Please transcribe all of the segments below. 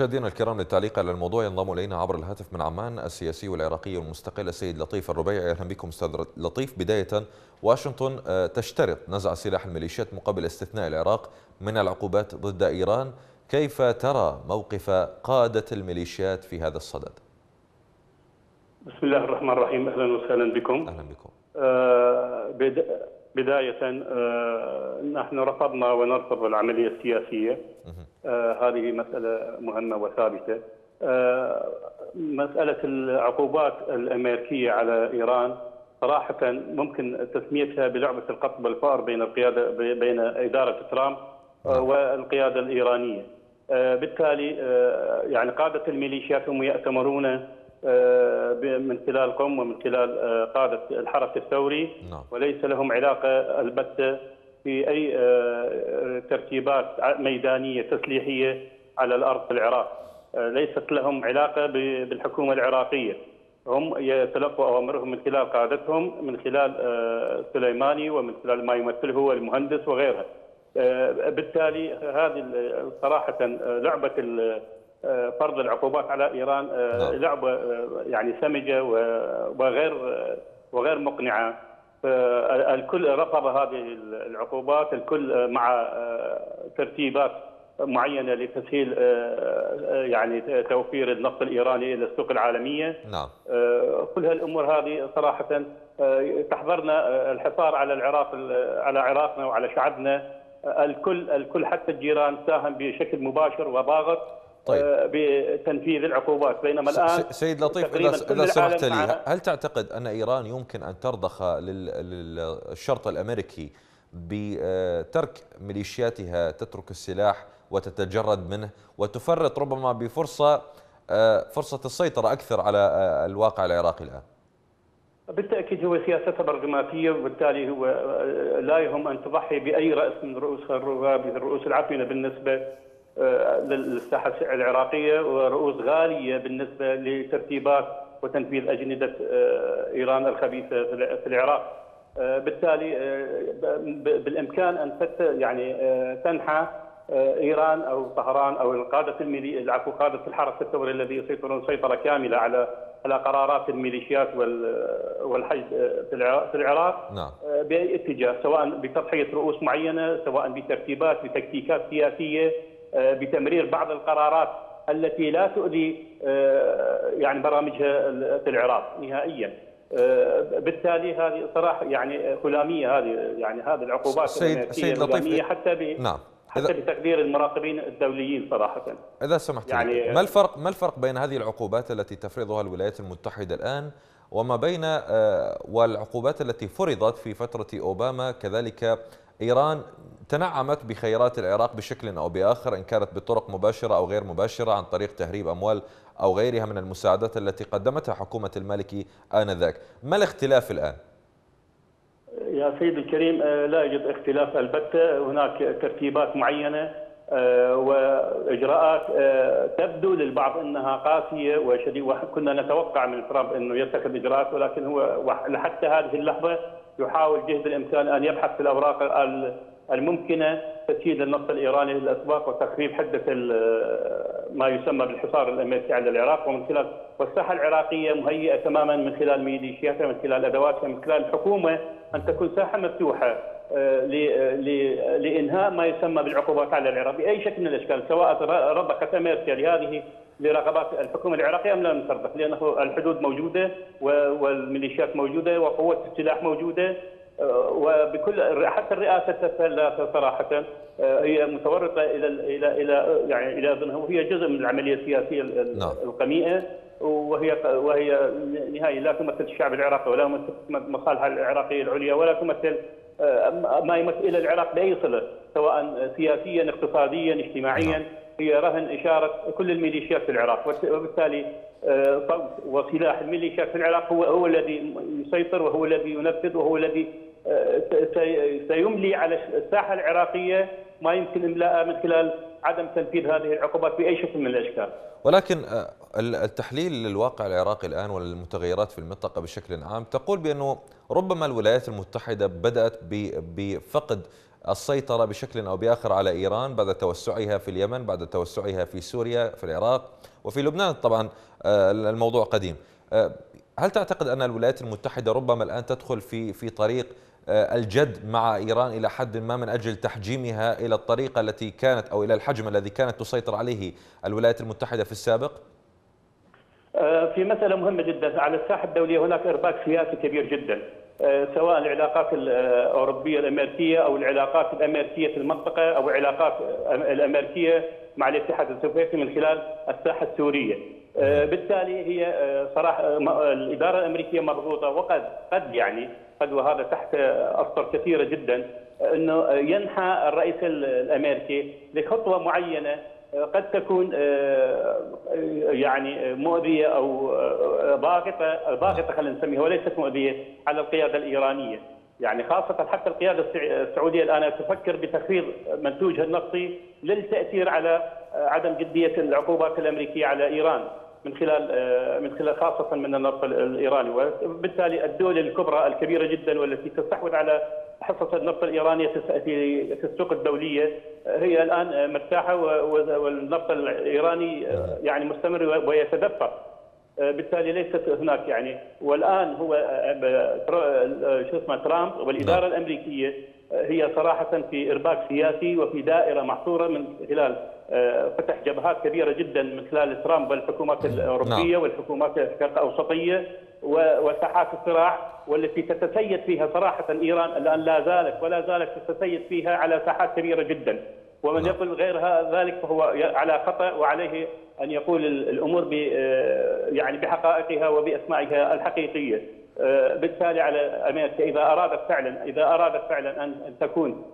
مشاهدينا الكرام للتعليق على الموضوع ينضم إلينا عبر الهاتف من عمان السياسي والعراقي والمستقل السيد لطيف الربيعي. أهلا بكم أستاذ لطيف. بداية واشنطن تشترط نزع سلاح الميليشيات مقابل استثناء العراق من العقوبات ضد إيران. كيف ترى موقف قادة الميليشيات في هذا الصدد؟ بسم الله الرحمن الرحيم. أهلا وسهلا بكم. أهلا بكم. آه بداية آه نحن رفضنا ونرفض العملية السياسية. آه هذه مسألة مهمة وثابتة. آه مسألة العقوبات الأمريكية على إيران صراحة ممكن تسميتها بلعبة القط والفار بين القيادة بين إدارة ترامب والقيادة الإيرانية. بالتالي يعني قادة الميليشيات هم يأتمرون من خلال قم ومن خلال قادة الحرس الثوري. نعم. وليس لهم علاقة البتة في أي ترتيبات ميدانية تسليحية على الأرض في العراق. ليست لهم علاقة بالحكومة العراقية. هم يتلقوا أوامرهم من خلال قادتهم من خلال سليماني ومن خلال ما يمثله هو المهندس وغيرها. بالتالي هذه صراحة لعبة فرض العقوبات على إيران لعبه يعني سمجة وغير وغير مقنعة. الكل رفض هذه العقوبات الكل مع ترتيبات معينة لتسهيل يعني توفير النفط الإيراني إلى السوق العالمية. نعم. كل هالأمور هذه صراحة تحضرنا الحصار على العراق على عراقنا وعلى شعبنا. الكل الكل حتى الجيران ساهم بشكل مباشر وضاغط. طيب. بتنفيذ العقوبات بينما الآن سيد لطيف إذا سمحت لي هل تعتقد أن إيران يمكن أن ترضخ للشرط الأمريكي بترك ميليشياتها تترك السلاح وتتجرد منه وتفرط ربما بفرصة فرصة السيطرة أكثر على الواقع العراقي الآن؟ بالتأكيد هو سياسته برغماتيه وبالتالي هو لا يهم أن تضحي بأي رأس من رؤوس الرؤوس العفنه بالنسبة للساحة العراقية ورؤوس غالية بالنسبة لترتيبات وتنفيذ أجندة إيران الخبيثة في العراق. بالتالي بالإمكان أن يعني تنحى إيران أو طهران أو قاده الميلي العفو قادة الحرس الثوري الذي يسيطرون سيطرة كاملة على على قرارات الميليشيات والحشد في العراق نعم. بأي اتجاه سواء بتضحية رؤوس معينة سواء بترتيبات بتكتيكات سياسية بتمرير بعض القرارات التي لا تؤذي يعني برامجها في العراق نهائيا بالتالي هذه صراحة يعني هلاميه هذه يعني هذه العقوبات سيد سيد لطيف حتى ب نعم حتى بتقدير المراقبين الدوليين صراحة إذا سمحت يعني لي. ما الفرق ما الفرق بين هذه العقوبات التي تفرضها الولايات المتحدة الآن وما بين والعقوبات التي فرضت في فترة أوباما كذلك إيران تنعمت بخيرات العراق بشكل أو بآخر إن كانت بطرق مباشرة أو غير مباشرة عن طريق تهريب أموال أو غيرها من المساعدات التي قدمتها حكومة المالكي آنذاك، ما الاختلاف الآن؟ يا سيدي الكريم لا يوجد اختلاف البتة، هناك ترتيبات معينة وإجراءات تبدو للبعض إنها قاسية وشديدة وكنا نتوقع من ترامب إنه يتخذ إجراءات ولكن هو لحتى هذه اللحظة يحاول جهد الإمكان أن يبحث في الأوراق الممكنة تسييد النفط الإيراني للاسواق وتخفيف حدة ما يسمى بالحصار الأمريكي على العراق ومن خلال والساحة العراقية مهيئة تماما من خلال ميليشياتها من خلال ادواتها من خلال الحكومة أن تكون ساحة مفتوحة لإنهاء ما يسمى بالعقوبات على العراق بأي شكل من الأشكال سواء رضخت أمريكا لهذه لرغبات الحكومة العراقية أم لم ترضخ لأنه الحدود موجودة والميليشيات موجودة وقوة السلاح موجودة وبكل حتى الرئاسه لا صراحة هي متورطة إلى إلى إلى يعني إلى وهي جزء من العملية السياسية القميئة وهي وهي نهائيا لا تمثل الشعب العراقي ولا تمثل مصالح العراقية العليا ولا تمثل ما يمثل إلى العراق بأي صلة سواء سياسيا اقتصاديا اجتماعيا. هي رهن إشارة كل الميليشيات في العراق وبالتالي صوت وسلاح الميليشيات في العراق هو هو الذي يسيطر وهو الذي ينفذ وهو الذي سيملي على الساحة العراقية ما يمكن املاءها من خلال عدم تنفيذ هذه العقوبات باي شكل من الأشكال. ولكن التحليل للواقع العراقي الآن والمتغيرات في المنطقة بشكل عام تقول بأنه ربما الولايات المتحدة بدأت بفقد السيطرة بشكل أو بآخر على إيران بعد توسعها في اليمن بعد توسعها في سوريا في العراق وفي لبنان طبعا آه، الموضوع قديم آه، هل تعتقد أن الولايات المتحدة ربما الآن تدخل في في طريق آه، الجد مع إيران إلى حد ما من أجل تحجيمها إلى الطريقة التي كانت أو إلى الحجم الذي كانت تسيطر عليه الولايات المتحدة في السابق؟ في مسألة مهمة جدا. على الساحة الدولية هناك إرباك سياسي كبير جدا. سواء العلاقات الأوروبية الأمريكية أو العلاقات الأمريكية في المنطقة أو العلاقات الأمريكية مع الاتحاد السوفيتي من خلال الساحة السورية. بالتالي هي صراحة الإدارة الأمريكية مضغوطة وقد قد يعني قد وهذا تحت أسطر كثيرة جدا أنه ينحى الرئيس الأمريكي لخطوة معينة قد تكون آه، يعني مؤذية أو آه، ضاغطة ضاغطة خلينا نسميها وليست مؤذية على القيادة الإيرانية. يعني خاصة حتى القيادة السعودية الآن تفكر بتخفيض منتوجها النفطي للتأثير على آه، عدم جدية العقوبات الأمريكية على إيران من خلال من خلال خاصة من النفط الإيراني. وبالتالي الدول الكبرى الكبيرة جدا والتي تستحوذ على حصة النفط الإيرانية في السوق الدولية هي الآن مرتاحة والنفط الإيراني يعني مستمر ويتدفق بالتالي ليست هناك يعني والآن هو شو اسمه ترامب والإدارة نعم. الأمريكية هي صراحة في إرباك سياسي وفي دائرة محصورة من خلال فتح جبهات كبيرة جدا من خلال ترامب والحكومات نعم. الأوروبية والحكومات الشرق الأوسطية وساحات الصراع والتي تتسيد فيها صراحة إيران الآن لا زالت ولا زالت تتسيد فيها على ساحات كبيرة جدا ومن نعم. يقول غير ذلك فهو على خطأ وعليه أن يقول الأمور يعني بحقائقها وبأسمائها الحقيقية بالتالي على أمريكا إذا أرادت فعلا إذا أرادت فعلا ان أن تكون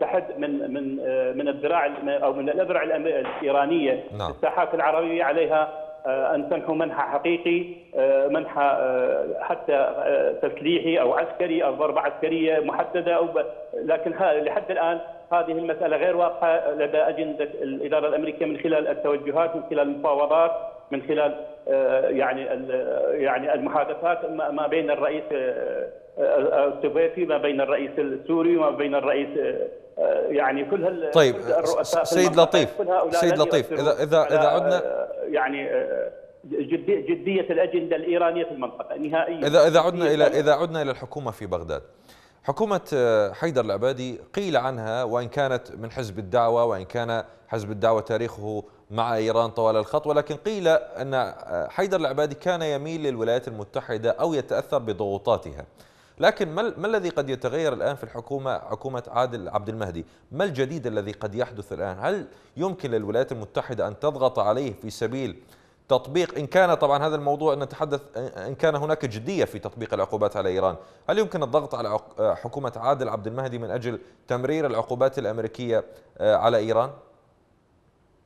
تحد من من من الذراع أو من الأذرع الإيرانية نعم. في الساحات العربية عليها آه، أن تنحو منحى حقيقي آه، منحى آه، حتى تسليحي أو عسكري أو ضربة عسكرية محددة أو لكن لحد الآن هذه المسألة غير واضحه لدى أجندة الإدارة الأمريكية من خلال التوجهات من خلال المفاوضات من خلال يعني يعني المحادثات ما بين الرئيس السوفيتي ما بين الرئيس السوري وما بين الرئيس يعني كل هال طيب الرؤساء سيد لطيف سيد لطيف اذا اذا إذا عدنا يعني آه، جدية الأجندة الإيرانية في المنطقة نهائيا. اذا إذا عدنا إلى إذا عدنا إلى الحكومة في بغداد. حكومة آه، حيدر العبادي قيل عنها وإن كانت من حزب الدعوة وإن كان حزب الدعوة تاريخه مع إيران طوال الخط ولكن قيل أن آه، حيدر العبادي كان يميل للولايات المتحدة أو يتأثر بضغوطاتها. لكن ما, ما الذي قد يتغير الآن في الحكومة حكومة عادل عبد المهدي؟ ما الجديد الذي قد يحدث الآن؟ هل يمكن للولايات المتحدة أن تضغط عليه في سبيل تطبيق؟ إن كان طبعا هذا الموضوع نتحدث إن كان هناك جدية في تطبيق العقوبات على إيران هل يمكن الضغط على حكومة عادل عبد المهدي من أجل تمرير العقوبات الأمريكية آه، على إيران؟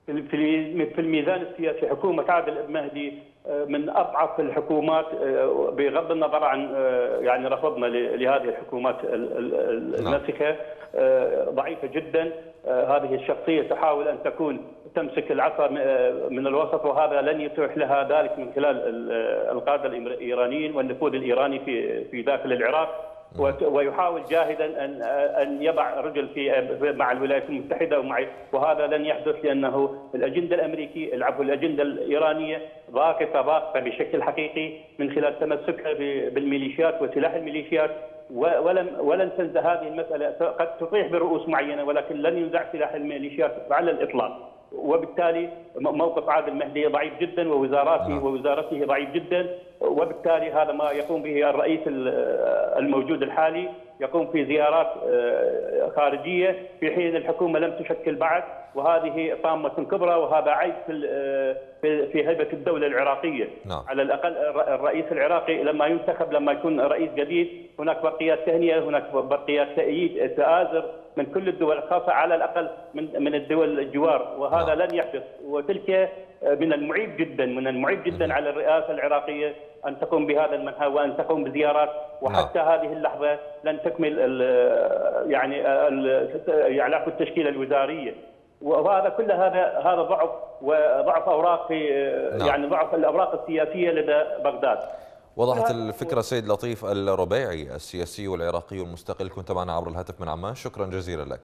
في الميزان السياسي حكومة عادل المهدي آه، من أضعف الحكومات آه، بغض النظر عن آه، يعني رفضنا لهذه الحكومات الناسخه ضعيفة جدا هذه الشخصية تحاول أن تكون تمسك العصا من الوسط وهذا لن يتيح لها ذلك من خلال القادة الإيرانيين والنفوذ الإيراني في في داخل العراق. ويحاول جاهدا ان أن يضع رجل في مع الولايات المتحدة ومع وهذا لن يحدث لأنه الأجندة الامريكي عفوا الأجندة الإيرانية ضاغطه ضاغطة بشكل حقيقي من خلال تمسكها بالميليشيات وسلاح الميليشيات ولم ولن تنسى هذه المسألة قد تطيح برؤوس معينة ولكن لن ينزع سلاح الميليشيات على الإطلاق. وبالتالي موقف عادل المهدي ضعيف جدا ووزاراته نعم. ووزارته ضعيف جدا وبالتالي هذا ما يقوم به الرئيس الموجود الحالي يقوم في زيارات آه، خارجية في حين الحكومة لم تشكل بعد وهذه طامه كبرى وهذا عيب آه، في في هيبة الدولة العراقية نعم. على الأقل الرئيس العراقي لما ينتخب لما يكون رئيس جديد هناك برقيات تهنئة هناك برقيات تأييد تآزر من كل الدول الخاصه على الأقل من من الدول الجوار وهذا نعم. لن يحدث وتلك من المعيب جدا من المعيب جدا على الرئاسة العراقية أن تقوم بهذا المنحى وأن تقوم بزيارات. وحتى نعم. هذه اللحظة لن تكمل يعني يعني التشكيلة الوزارية. وهذا كل هذا هذا ضعف وضعف أوراق في نعم. يعني ضعف الأوراق السياسية لدى بغداد. وضحت الفكرة سيد لطيف الربيعي السياسي والعراقي المستقل كنت معنا عبر الهاتف من عمان. شكرا جزيلا لك.